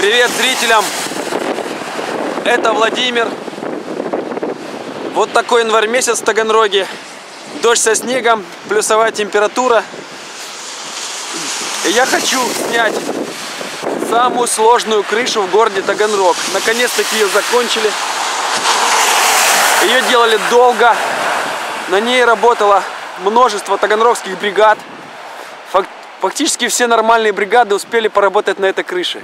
Привет зрителям! Это Владимир. Вот такой январь месяц в Таганроге. Дождь со снегом, плюсовая температура. И я хочу снять самую сложную крышу в городе Таганрог. Наконец-таки ее закончили. Ее делали долго. На ней работало множество таганрогских бригад. Фактически все нормальные бригады успели поработать на этой крыше.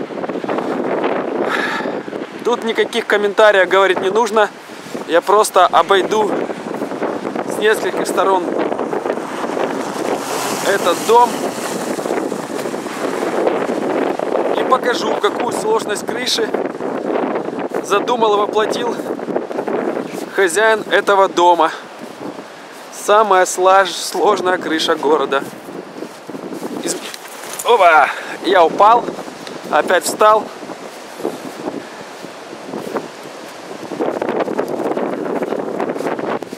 Тут никаких комментариев говорить не нужно. Я просто обойду с нескольких сторон этот дом и покажу, какую сложность крыши задумал и воплотил хозяин этого дома. Самая сложная крыша города. Из... Опа! Я упал, опять встал.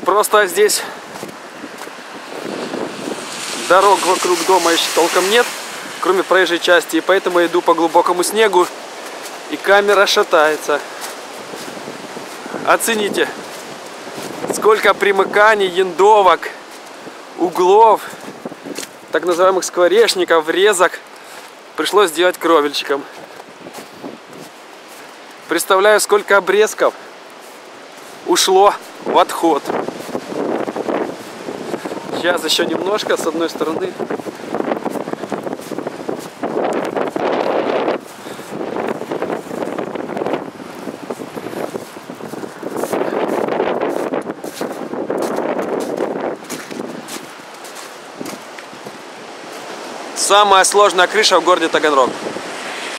Просто здесь дорог вокруг дома еще толком нет, кроме проезжей части, и поэтому я иду по глубокому снегу, и камера шатается. Оцените, сколько примыканий, яндовок, углов, так называемых скворечников, врезок пришлось сделать кровельчиком. Представляю, сколько обрезков ушло в отход. Сейчас еще немножко с одной стороны. Самая сложная крыша в городе Таганрог.